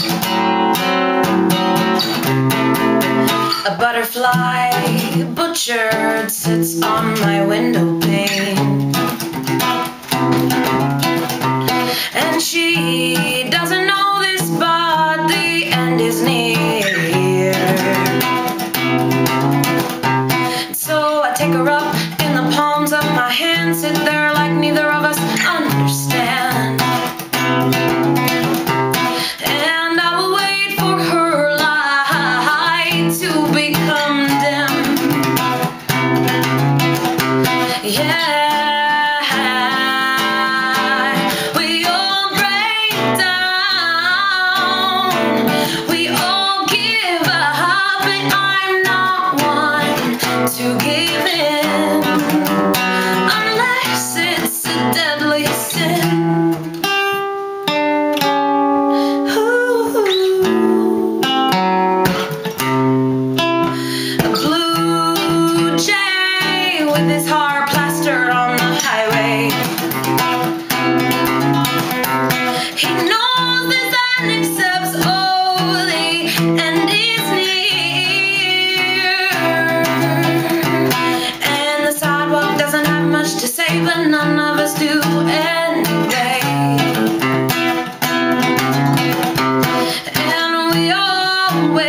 A butterfly butchered sits on my window pane. Yeah. away.